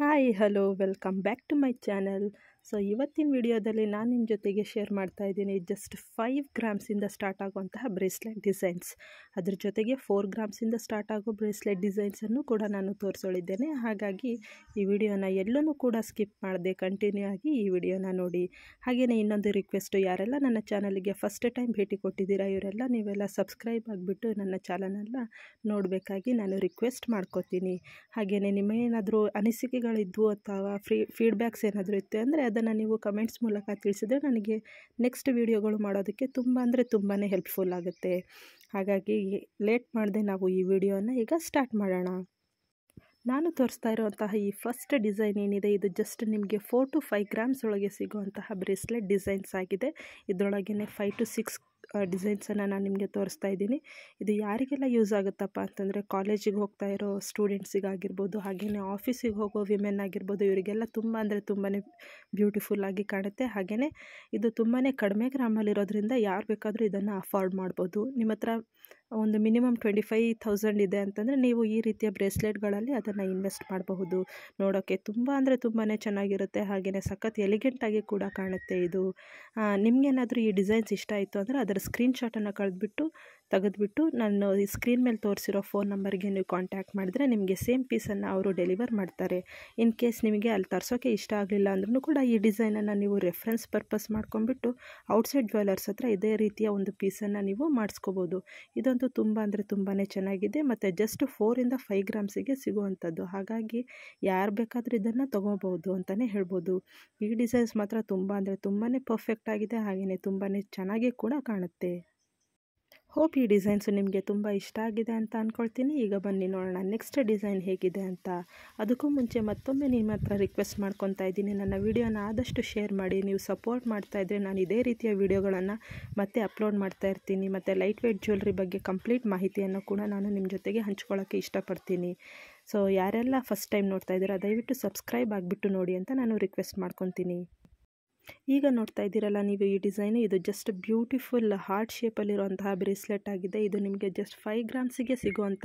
hi hello welcome back to my channel. So ಇವತ್ತಿನ ವಿಡಿಯೋದಲ್ಲಿ ನಾನು ನಿಮ್ಮ ಜೊತೆಗೆ ಶೇರ್ ಮಾಡ್ತಾ ಇದ್ದೀನಿ ಜಸ್ಟ್ ಫೈವ್ ಗ್ರಾಮ್ಸಿಂದ ಸ್ಟಾರ್ಟ್ ಆಗುವಂತಹ ಬ್ರೇಸ್ಲೆಟ್ ಡಿಸೈನ್ಸ್ ಅದ್ರ ಜೊತೆಗೆ ಫೋರ್ ಗ್ರಾಮ್ಸಿಂದ ಸ್ಟಾರ್ಟ್ ಆಗೋ ಬ್ರೇಸ್ಲೆಟ್ ಡಿಸೈನ್ಸನ್ನು ಕೂಡ ನಾನು ತೋರಿಸೋಳಿದ್ದೇನೆ. ಹಾಗಾಗಿ ಈ ವಿಡಿಯೋನ ಎಲ್ಲೂ ಕೂಡ ಸ್ಕಿಪ್ ಮಾಡದೆ ಕಂಟಿನ್ಯೂ ಆಗಿ ಈ ವಿಡಿಯೋನ ನೋಡಿ. ಹಾಗೆಯೇ ಇನ್ನೊಂದು ರಿಕ್ವೆಸ್ಟು ಯಾರೆಲ್ಲ ನನ್ನ ಚಾನಲಿಗೆ ಫಸ್ಟ್ ಟೈಮ್ ಭೇಟಿ ಕೊಟ್ಟಿದ್ದೀರಾ, ಇವರೆಲ್ಲ ನೀವೆಲ್ಲ ಸಬ್ಸ್ಕ್ರೈಬ್ ಆಗಿಬಿಟ್ಟು ನನ್ನ ಚಾನಲನ್ನ ನೋಡಬೇಕಾಗಿ ನಾನು ರಿಕ್ವೆಸ್ಟ್ ಮಾಡ್ಕೋತೀನಿ. ಹಾಗೆಯೇ ನಿಮಗೇನಾದರೂ ಅನಿಸಿಕೆಗಳಿದ್ವು ಅಥವಾ ಫ್ರೀ ಫೀಡ್ಬ್ಯಾಕ್ಸ್ ಏನಾದರೂ ಇತ್ತು ಅಂದರೆ ಅದನ್ನು ನೀವು ಕಮೆಂಟ್ಸ್ ಮೂಲಕ ತಿಳಿಸಿದ್ರೆ ನನಗೆ ನೆಕ್ಸ್ಟ್ ವೀಡಿಯೋಗಳು ಮಾಡೋದಕ್ಕೆ ತುಂಬ ಅಂದರೆ ತುಂಬಾ ಹೆಲ್ಪ್ಫುಲ್ ಆಗುತ್ತೆ. ಹಾಗಾಗಿ ಲೇಟ್ ಮಾಡದೆ ನಾವು ಈ ವಿಡಿಯೋನ ಈಗ ಸ್ಟಾರ್ಟ್ ಮಾಡೋಣ. ನಾನು ತೋರಿಸ್ತಾ ಇರುವಂತಹ ಈ ಫಸ್ಟ್ ಡಿಸೈನ್ ಏನಿದೆ, ಇದು ಜಸ್ಟ್ ನಿಮಗೆ ಫೋರ್ ಟು ಫೈವ್ ಗ್ರಾಮ್ಸ್ ಒಳಗೆ ಸಿಗುವಂತಹ ಬ್ರೇಸ್ಲೆಟ್ ಡಿಸೈನ್ಸ್ ಆಗಿದೆ. ಇದರೊಳಗೇ ಫೈವ್ ಟು ಸಿಕ್ಸ್ ಡಿಸೈನ್ಸನ್ನು ನಾನು ನಿಮಗೆ ತೋರಿಸ್ತಾ ಇದ್ದೀನಿ. ಇದು ಯಾರಿಗೆಲ್ಲ ಯೂಸ್ ಆಗುತ್ತಪ್ಪ ಅಂತಂದರೆ ಕಾಲೇಜಿಗೆ ಹೋಗ್ತಾ ಇರೋ ಸ್ಟೂಡೆಂಟ್ಸಿಗಾಗಿರ್ಬೋದು ಹಾಗೆಯೇ ಆಫೀಸಿಗೆ ಹೋಗೋ ವಿಮೆನ್ ಆಗಿರ್ಬೋದು, ಇವರಿಗೆಲ್ಲ ತುಂಬ ಅಂದರೆ ತುಂಬಾ ಬ್ಯೂಟಿಫುಲ್ಲಾಗಿ ಕಾಣುತ್ತೆ. ಹಾಗೆಯೇ ಇದು ತುಂಬಾ ಕಡಿಮೆ ಗ್ರಾಮಲ್ಲಿರೋದ್ರಿಂದ ಯಾರು ಬೇಕಾದರೂ ಇದನ್ನು ಅಫೋರ್ಡ್ ಮಾಡ್ಬೋದು. ನಿಮ್ಮ ಹತ್ರ ಒಂದು ಮಿನಿಮಮ್ ಟ್ವೆಂಟಿ ಫೈವ್ ಥೌಸಂಡ್ ಇದೆ ಅಂತಂದರೆ ನೀವು ಈ ರೀತಿಯ ಬ್ರೇಸ್ಲೆಟ್ಗಳಲ್ಲಿ ಅದನ್ನು ಇನ್ವೆಸ್ಟ್ ಮಾಡಬಹುದು. ನೋಡೋಕ್ಕೆ ತುಂಬ ಅಂದರೆ ತುಂಬಾ ಚೆನ್ನಾಗಿರುತ್ತೆ. ಹಾಗೆಯೇ ಸಖತ್ ಎಲಿಗೆಂಟಾಗಿ ಕೂಡ ಕಾಣುತ್ತೆ ಇದು. ನಿಮಗೇನಾದರೂ ಈ ಡಿಸೈನ್ಸ್ ಇಷ್ಟ ಆಯಿತು ಅಂದರೆ ಅದರ ಸ್ಕ್ರೀನ್ಶಾಟನ್ನು ಕಳೆದ್ಬಿಟ್ಟು, ತೆಗೆದುಬಿಟ್ಟು ನಾನು ಈ ಸ್ಕ್ರೀನ್ ಮೇಲೆ ತೋರಿಸಿರೋ ಫೋನ್ ನಂಬರ್ಗೆ ನೀವು ಕಾಂಟ್ಯಾಕ್ಟ್ ಮಾಡಿದರೆ ನಿಮಗೆ ಸೇಮ್ ಪೀಸನ್ನು ಅವರು ಡೆಲಿವರ್ ಮಾಡ್ತಾರೆ. ಇನ್ ಕೇಸ್ ನಿಮಗೆ ಅಲ್ಲಿ ತರಿಸೋಕ್ಕೆ ಇಷ್ಟ ಆಗಲಿಲ್ಲ ಅಂದ್ರೂ ಕೂಡ ಈ ಡಿಸೈನನ್ನು ನೀವು ರೆಫರೆನ್ಸ್ ಪರ್ಪಸ್ ಮಾಡ್ಕೊಂಡ್ಬಿಟ್ಟು ಔಟ್ಸೈಡ್ ಜ್ಯುವೆಲರ್ಸ್ ಹತ್ರ ಇದೇ ರೀತಿಯ ಒಂದು ಪೀಸನ್ನು ನೀವು ಮಾಡಿಸ್ಕೋಬೋದು. ಇದಂತೂ ತುಂಬ ಅಂದರೆ ತುಂಬಾ ಚೆನ್ನಾಗಿದೆ ಮತ್ತು ಜಸ್ಟ್ ಫೋರಿಂದ ಫೈವ್ ಗ್ರಾಮ್ಸಿಗೆ ಸಿಗುವಂಥದ್ದು. ಹಾಗಾಗಿ ಯಾರು ಬೇಕಾದರೂ ಇದನ್ನು ತೊಗೋಬೋದು ಅಂತಲೇ ಹೇಳ್ಬೋದು. ಈ ಡಿಸೈನ್ಸ್ ಮಾತ್ರ ತುಂಬ ಅಂದರೆ ತುಂಬಾ ಪರ್ಫೆಕ್ಟ್ ಆಗಿದೆ ಹಾಗೆಯೇ ತುಂಬಾ ಚೆನ್ನಾಗಿ ಕೂಡ ಕಾಣುತ್ತೆ. ಹೋಪ್ ಈ ಡಿಸೈನ್ಸು ನಿಮಗೆ ತುಂಬ ಇಷ್ಟ ಆಗಿದೆ ಅಂತ ಅಂದ್ಕೊಳ್ತೀನಿ ಈಗ ಬನ್ನಿ ನೋಡೋಣ ನೆಕ್ಸ್ಟ್ ಡಿಸೈನ್ ಹೇಗಿದೆ ಅಂತ. ಅದಕ್ಕೂ ಮುಂಚೆ ಮತ್ತೊಮ್ಮೆ ನಿಮ್ಮ ಹತ್ರ ರಿಕ್ವೆಸ್ಟ್ ಮಾಡ್ಕೊತಾ ಇದ್ದೀನಿ. ನನ್ನ ವಿಡಿಯೋನ ಆದಷ್ಟು ಶೇರ್ ಮಾಡಿ, ನೀವು ಸಪೋರ್ಟ್ ಮಾಡ್ತಾ ಇದ್ದರೆ ನಾನು ಇದೇ ರೀತಿಯ ವೀಡಿಯೋಗಳನ್ನು ಮತ್ತೆ ಅಪ್ಲೋಡ್ ಮಾಡ್ತಾ ಇರ್ತೀನಿ. ಮತ್ತು ಲೈಟ್ ವೇಟ್ ಜ್ಯುವೆಲ್ರಿ ಬಗ್ಗೆ ಕಂಪ್ಲೀಟ್ ಮಾಹಿತಿಯನ್ನು ಕೂಡ ನಾನು ನಿಮ್ಮ ಜೊತೆಗೆ ಹಂಚ್ಕೊಳ್ಳೋಕ್ಕೆ ಇಷ್ಟಪಡ್ತೀನಿ. ಸೊ ಯಾರೆಲ್ಲ ಫಸ್ಟ್ ಟೈಮ್ ನೋಡ್ತಾ ಇದ್ದೀರಾ, ದಯವಿಟ್ಟು ಸಬ್ಸ್ಕ್ರೈಬ್ ಆಗಿಬಿಟ್ಟು ನೋಡಿ ಅಂತ ನಾನು ರಿಕ್ವೆಸ್ಟ್ ಮಾಡ್ಕೊತೀನಿ. ಈಗ ನೋಡ್ತಾ ಇದ್ದೀರಲ್ಲ, ನೀವು ಈ ಡಿಸೈನ್, ಇದು ಜಸ್ಟ್ ಬ್ಯೂಟಿಫುಲ್ ಹಾರ್ಟ್ ಶೇಪಲ್ಲಿರುವಂತಹ ಬ್ರೇಸ್ಲೆಟ್ ಆಗಿದೆ. ಇದು ನಿಮಗೆ ಜಸ್ಟ್ ಫೈವ್ ಗ್ರಾಮ್ಸಿಗೆ ಸಿಗುವಂಥ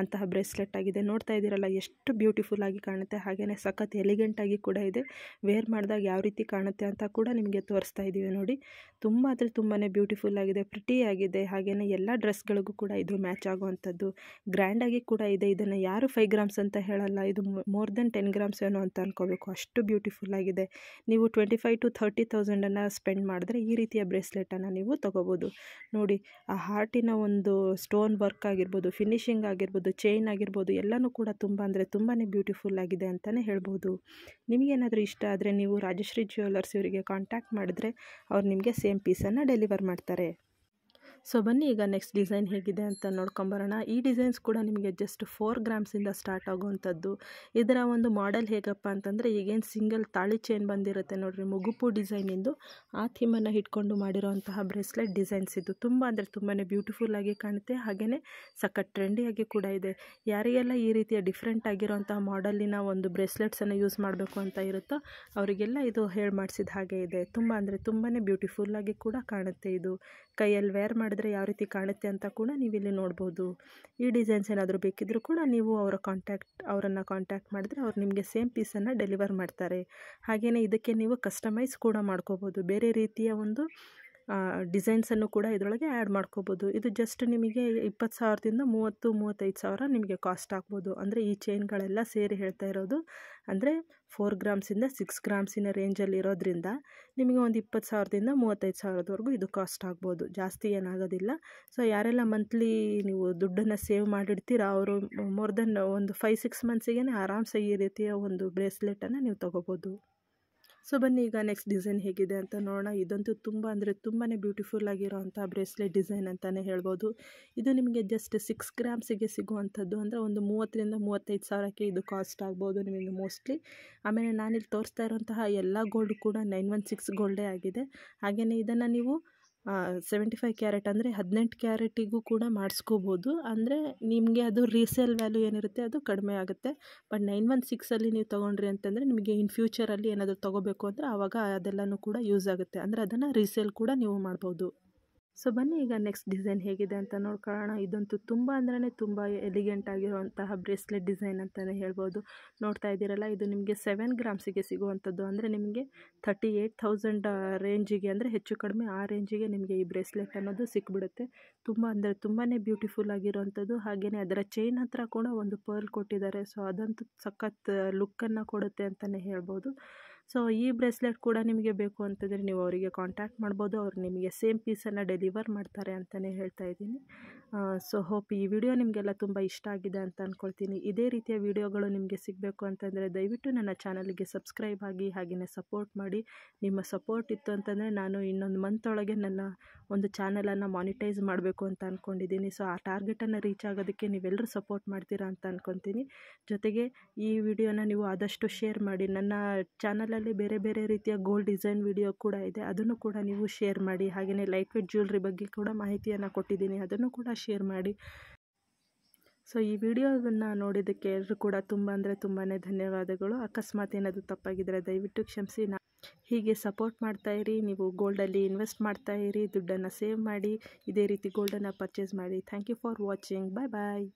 ಅಂತಹ ಬ್ರೇಸ್ಲೆಟ್ ಆಗಿದೆ. ನೋಡ್ತಾ ಇದ್ದೀರಲ್ಲ, ಎಷ್ಟು ಬ್ಯೂಟಿಫುಲ್ ಆಗಿ ಕಾಣುತ್ತೆ. ಹಾಗೆಯೇ ಸಖತ್ ಎಲಿಗೆಂಟಾಗಿ ಕೂಡ ಇದೆ. ವೇರ್ ಮಾಡಿದಾಗ ಯಾವ ರೀತಿ ಕಾಣುತ್ತೆ ಅಂತ ಕೂಡ ನಿಮಗೆ ತೋರಿಸ್ತಾ ಇದ್ದೀವಿ ನೋಡಿ. ತುಂಬ ಅಂದರೆ ತುಂಬಾ ಬ್ಯೂಟಿಫುಲ್ ಆಗಿದೆ ಪ್ರಿಟಿ ಆಗಿದೆ. ಹಾಗೆಯೇ ಎಲ್ಲ ಡ್ರೆಸ್ಗಳಿಗೂ ಕೂಡ ಇದು ಮ್ಯಾಚ್ ಆಗುವಂಥದ್ದು. ಗ್ರ್ಯಾಂಡಾಗಿ ಕೂಡ ಇದೆ. ಇದನ್ನು ಯಾರು ಫೈವ್ ಗ್ರಾಮ್ಸ್ ಅಂತ ಹೇಳಲ್ಲ. ಇದು ಮೋರ್ ದೆನ್ ಟೆನ್ ಗ್ರಾಮ್ಸ್ ಏನೋ ಅಂತ ಅನ್ಕೋಬೇಕು. ಅಷ್ಟು ಬ್ಯೂಟಿಫುಲ್ ಆಗಿದೆ. ನೀವು ಟ್ವೆಂಟಿ ಫೈವ್ ಟು ಥರ್ಟಿ ತೌಸಂಡನ್ನು ಸ್ಪೆಂಡ್ ಮಾಡಿದ್ರೆ ಈ ರೀತಿಯ ಬ್ರೇಸ್ಲೆಟನ್ನು ನೀವು ತೊಗೋಬೋದು. ನೋಡಿ, ಆ ಹಾರ್ಟಿನ ಒಂದು ಸ್ಟೋನ್ ವರ್ಕ್ ಆಗಿರ್ಬೋದು, ಫಿನಿಶಿಂಗ್ ಆಗಿರ್ಬೋದು, ಚೈನ್ ಆಗಿರ್ಬೋದು, ಎಲ್ಲನೂ ಕೂಡ ತುಂಬ ಅಂದರೆ ತುಂಬಾ ಬ್ಯೂಟಿಫುಲ್ ಆಗಿದೆ ಅಂತಲೇ ಹೇಳ್ಬೋದು. ನಿಮಗೇನಾದರೂ ಇಷ್ಟ ಆದರೆ ನೀವು ರಾಜಶ್ರೀ ಜ್ಯುವೆಲ್ಲರ್ಸ್ ಇವರಿಗೆ ಕಾಂಟ್ಯಾಕ್ಟ್ ಮಾಡಿದ್ರೆ ಅವ್ರು ನಿಮಗೆ ಸೇಮ್ ಪೀಸನ್ನು ಡೆಲಿವರ್ ಮಾಡ್ತಾರೆ. ಸೊ ಬನ್ನಿ ಈಗ ನೆಕ್ಸ್ಟ್ ಡಿಸೈನ್ ಹೇಗಿದೆ ಅಂತ ನೋಡ್ಕೊಂಬರೋಣ ಈ ಡಿಸೈನ್ಸ್ ಕೂಡ ನಿಮಗೆ ಜಸ್ಟ್ ಫೋರ್ ಗ್ರಾಮ್ಸಿಂದ ಸ್ಟಾರ್ಟ್ ಆಗುವಂಥದ್ದು. ಇದರ ಒಂದು ಮಾಡೆಲ್ ಹೇಗಪ್ಪ ಅಂತಂದರೆ ಈಗೇನು ಸಿಂಗಲ್ ತಾಳಿ ಚೈನ್ ಬಂದಿರುತ್ತೆ ನೋಡಿರಿ, ಮುಗುಪು ಡಿಸೈನಿಂದು ಆ ಥೀಮನ್ನು ಇಟ್ಕೊಂಡು ಮಾಡಿರೋಂತಹ ಬ್ರೇಸ್ಲೆಟ್ ಡಿಸೈನ್ಸ್ ಇದು. ತುಂಬ ಅಂದರೆ ತುಂಬಾ ಬ್ಯೂಟಿಫುಲ್ ಆಗಿ ಕಾಣುತ್ತೆ ಹಾಗೆಯೇ ಸಖತ್ ಟ್ರೆಂಡಿಯಾಗಿ ಕೂಡ ಇದೆ. ಯಾರಿಗೆಲ್ಲ ಈ ರೀತಿಯ ಡಿಫ್ರೆಂಟ್ ಆಗಿರೋಂತಹ ಮಾಡೆಲಿನ ಒಂದು ಬ್ರೇಸ್ಲೆಟ್ಸನ್ನು ಯೂಸ್ ಮಾಡಬೇಕು ಅಂತ ಇರುತ್ತೋ ಅವರಿಗೆಲ್ಲ ಇದು ಹೇಳಿ ಮಾಡಿಸಿದ ಹಾಗೆ ಇದೆ. ತುಂಬ ಅಂದರೆ ತುಂಬಾ ಬ್ಯೂಟಿಫುಲ್ಲಾಗಿ ಕೂಡ ಕಾಣುತ್ತೆ ಇದು. ಕೈಯಲ್ಲಿ ವೇರ್ ಮಾಡಿದ್ರೆ ಯಾವ ರೀತಿ ಕಾಣುತ್ತೆ ಅಂತ ಕೂಡ ನೀವು ಇಲ್ಲಿ ನೋಡ್ಬೋದು. ಈ ಡಿಸೈನ್ಸ್ ಏನಾದರೂ ಬೇಕಿದ್ದರೂ ಕೂಡ ನೀವು ಅವರ ಕಾಂಟ್ಯಾಕ್ಟ್ ಅವರನ್ನು ಕಾಂಟ್ಯಾಕ್ಟ್ ಮಾಡಿದ್ರೆ ಅವ್ರು ನಿಮಗೆ ಸೇಮ್ ಪೀಸನ್ನು ಡೆಲಿವರ್ ಮಾಡ್ತಾರೆ. ಹಾಗೆಯೇ ಇದಕ್ಕೆ ನೀವು ಕಸ್ಟಮೈಸ್ ಕೂಡ ಮಾಡ್ಕೋಬೋದು. ಬೇರೆ ರೀತಿಯ ಒಂದು ಡಿಸೈನ್ಸನ್ನು ಕೂಡ ಇದರೊಳಗೆ ಆ್ಯಡ್ ಮಾಡ್ಕೋಬೋದು. ಇದು ಜಸ್ಟ್ ನಿಮಗೆ ಇಪ್ಪತ್ತು ಸಾವಿರದಿಂದ ಮೂವತ್ತು, ಮೂವತ್ತೈದು ಸಾವಿರ ನಿಮಗೆ ಕಾಸ್ಟ್ ಆಗ್ಬೋದು. ಅಂದರೆ ಈ ಚೈನ್ಗಳೆಲ್ಲ ಸೇರಿ ಹೇಳ್ತಾ ಇರೋದು. ಅಂದರೆ ಫೋರ್ ಗ್ರಾಮ್ಸಿಂದ ಸಿಕ್ಸ್ ಗ್ರಾಮ್ಸಿನ ರೇಂಜಲ್ಲಿ ಇರೋದ್ರಿಂದ ನಿಮಗೆ ಒಂದು ಇಪ್ಪತ್ತು ಸಾವಿರದಿಂದ ಮೂವತ್ತೈದು ಸಾವಿರದವರೆಗೂ ಇದು ಕಾಸ್ಟ್ ಆಗ್ಬೋದು. ಜಾಸ್ತಿ ಏನಾಗೋದಿಲ್ಲ. ಸೊ ಯಾರೆಲ್ಲ ಮಂತ್ಲಿ ನೀವು ದುಡ್ಡನ್ನು ಸೇವ್ ಮಾಡಿಡ್ತೀರಾ, ಅವರು ಮೋರ್ ದೆನ್ ಒಂದು ಫೈವ್ ಸಿಕ್ಸ್ ಮಂತ್ಸಿಗೆ ಆರಾಮ್ಸೆ ಈ ರೀತಿಯ ಒಂದು ಬ್ರೇಸ್ಲೆಟನ್ನು ನೀವು ತೊಗೋಬೋದು. ಸೊ ಬನ್ನಿ, ಈಗ ನೆಕ್ಸ್ಟ್ ಡಿಸೈನ್ ಹೇಗಿದೆ ಅಂತ ನೋಡೋಣ. ಇದಂತೂ ತುಂಬ ಅಂದರೆ ತುಂಬಾ ಬ್ಯೂಟಿಫುಲ್ ಆಗಿರೋವಂಥ ಬ್ರೇಸ್ಲೆಟ್ ಡಿಸೈನ್ ಅಂತಲೇ ಹೇಳ್ಬೋದು. ಇದು ನಿಮಗೆ ಜಸ್ಟ್ ಸಿಕ್ಸ್ ಗ್ರಾಮ್ಸಿಗೆ ಸಿಗುವಂಥದ್ದು. ಅಂದರೆ ಒಂದು ಮೂವತ್ತರಿಂದ ಮೂವತ್ತೈದು ಸಾವಿರಕ್ಕೆ ಇದು ಕಾಸ್ಟ್ ಆಗ್ಬೋದು ನಿಮಗೆ ಮೋಸ್ಟ್ಲಿ ಆಮೇಲೆ ನಾನಿಲ್ಲಿ ತೋರಿಸ್ತಾ ಇರೋಂತಹ ಎಲ್ಲ ಗೋಲ್ಡ್ ಕೂಡ ನೈನ್ ಒನ್ ಸಿಕ್ಸ್ ಗೋಲ್ಡೇ ಆಗಿದೆ. ಹಾಗೆಯೇ ಇದನ್ನು ನೀವು ಸೆವೆಂಟಿ ಫೈವ್ ಕ್ಯಾರೆಟ್ ಅಂದರೆ ಹದಿನೆಂಟು ಕ್ಯಾರೆಟಿಗೂ ಕೂಡ ಮಾಡಿಸ್ಕೋಬೋದು. ಅಂದರೆ ನಿಮಗೆ ಅದು ರೀಸೇಲ್ ವ್ಯಾಲ್ಯೂ ಏನಿರುತ್ತೆ ಅದು ಕಡಿಮೆ ಆಗುತ್ತೆ. ಬಟ್ ನೈನ್ ಒನ್ ಸಿಕ್ಸಲ್ಲಿ ನೀವು ತೊಗೊಂಡ್ರಿ ಅಂತಂದರೆ ನಿಮಗೆ ಇನ್ ಫ್ಯೂಚರಲ್ಲಿ ಏನಾದರೂ ತೊಗೋಬೇಕು ಅಂದರೆ ಆವಾಗ ಅದೆಲ್ಲನೂ ಕೂಡ ಯೂಸ್ ಆಗುತ್ತೆ. ಅಂದರೆ ಅದನ್ನು ರೀಸೇಲ್ ಕೂಡ ನೀವು ಮಾಡ್ಬೋದು. ಸೊ ಬನ್ನಿ ಈಗ ನೆಕ್ಸ್ಟ್ ಡಿಸೈನ್ ಹೇಗಿದೆ ಅಂತ ನೋಡ್ಕೊಳ್ಳೋಣ. ಇದಂತೂ ತುಂಬ ಅಂದ್ರೆ ತುಂಬ ಎಲಿಗೆಂಟ್ ಆಗಿರುವಂತಹ ಬ್ರೇಸ್ಲೆಟ್ ಡಿಸೈನ್ ಅಂತಲೇ ಹೇಳ್ಬೋದು. ನೋಡ್ತಾ ಇದ್ದೀರಲ್ಲ, ಇದು ನಿಮಗೆ ಸೆವೆನ್ ಗ್ರಾಮ್ಸಿಗೆ ಸಿಗುವಂಥದ್ದು. ಅಂದರೆ ನಿಮಗೆ ಥರ್ಟಿ ಏಯ್ಟ್ ಥೌಸಂಡ್ ರೇಂಜಿಗೆ ಅಂದರೆ ಹೆಚ್ಚು ಕಡಿಮೆ ಆ ರೇಂಜಿಗೆ ನಿಮಗೆ ಈ ಬ್ರೇಸ್ಲೆಟ್ ಅನ್ನೋದು ಸಿಕ್ಬಿಡುತ್ತೆ. ತುಂಬ ಅಂದರೆ ತುಂಬಾ ಬ್ಯೂಟಿಫುಲ್ ಆಗಿರುವಂಥದ್ದು. ಹಾಗೆಯೇ ಅದರ ಚೈನ್ ಹತ್ರ ಕೂಡ ಒಂದು ಪರ್ಲ್ ಕೊಟ್ಟಿದ್ದಾರೆ. ಸೊ ಅದಂತೂ ಸಖತ್ ಲುಕ್ಕನ್ನು ಕೊಡುತ್ತೆ ಅಂತಲೇ ಹೇಳ್ಬೋದು. ಸೊ ಈ ಬ್ರೇಸ್ಲೆಟ್ ಕೂಡ ನಿಮಗೆ ಬೇಕು ಅಂತಂದರೆ ನೀವು ಅವರಿಗೆ ಕಾಂಟ್ಯಾಕ್ಟ್ ಮಾಡ್ಬೋದು. ಅವ್ರು ನಿಮಗೆ ಸೇಮ್ ಪೀಸನ್ನು ಡೆಲಿವರ್ ಮಾಡ್ತಾರೆ ಅಂತಲೇ ಹೇಳ್ತಾ ಇದ್ದೀನಿ. ಸೊ ಹೋಪ್ ಈ ವಿಡಿಯೋ ನಿಮಗೆಲ್ಲ ತುಂಬ ಇಷ್ಟ ಆಗಿದೆ ಅಂತ ಅಂದ್ಕೊಳ್ತೀನಿ ಇದೇ ರೀತಿಯ ವಿಡಿಯೋಗಳು ನಿಮಗೆ ಸಿಗಬೇಕು ಅಂತಂದರೆ ದಯವಿಟ್ಟು ನನ್ನ ಚಾನಲ್ಗೆ ಸಬ್ಸ್ಕ್ರೈಬ್ ಆಗಿ ಹಾಗೆಯೇ ಸಪೋರ್ಟ್ ಮಾಡಿ. ನಿಮ್ಮ ಸಪೋರ್ಟ್ ಇತ್ತು ಅಂತಂದರೆ ನಾನು ಇನ್ನೊಂದು ಮಂತ್ ಒಳಗೆ ನನ್ನ ಒಂದು ಚಾನಲನ್ನು ಮಾನಿಟೈಸ್ ಮಾಡಬೇಕು ಅಂತ ಅಂದ್ಕೊಂಡಿದ್ದೀನಿ ಸೊ ಆ ಟಾರ್ಗೆಟನ್ನು ರೀಚ್ ಆಗೋದಕ್ಕೆ ನೀವೆಲ್ಲರೂ ಸಪೋರ್ಟ್ ಮಾಡ್ತೀರಾ ಅಂತ ಅಂದ್ಕೊತೀನಿ ಜೊತೆಗೆ ಈ ವಿಡಿಯೋನ ನೀವು ಆದಷ್ಟು ಶೇರ್ ಮಾಡಿ. ನನ್ನ ಚಾನಲಲ್ಲಿ ಬೇರೆ ಬೇರೆ ರೀತಿಯ ಗೋಲ್ಡ್ ಡಿಸೈನ್ ವಿಡಿಯೋ ಕೂಡ ಇದೆ. ಅದನ್ನು ಕೂಡ ನೀವು ಶೇರ್ ಮಾಡಿ. ಹಾಗೆಯೇ ಲೈಟ್ ವೆಟ್ ಜ್ಯುವೆಲ್ರಿ ಬಗ್ಗೆ ಕೂಡ ಮಾಹಿತಿಯನ್ನು ಕೊಟ್ಟಿದ್ದೀನಿ. ಅದನ್ನು ಕೂಡ ಶೇರ್ ಮಾಡಿ. ಸೊ ಈ ವಿಡಿಯೋವನ್ನು ನೋಡಿದ್ದಕ್ಕೆ ಎಲ್ಲರೂ ಕೂಡ ತುಂಬ ಅಂದರೆ ತುಂಬಾ ಧನ್ಯವಾದಗಳು. ಅಕಸ್ಮಾತ್ ಏನಾದರೂ ತಪ್ಪಾಗಿದ್ದರೆ ದಯವಿಟ್ಟು ಕ್ಷಮಿಸಿ. ನಾ ಹೀಗೆ ಸಪೋರ್ಟ್ ಮಾಡ್ತಾ ಇರಿ. ನೀವು ಗೋಲ್ಡಲ್ಲಿ ಇನ್ವೆಸ್ಟ್ ಮಾಡ್ತಾ ಇರಿ. ದುಡ್ಡನ್ನು ಸೇವ್ ಮಾಡಿ. ಇದೇ ರೀತಿ ಗೋಲ್ಡನ್ನು ಪರ್ಚೇಸ್ ಮಾಡಿ. Thank you for watching bye bye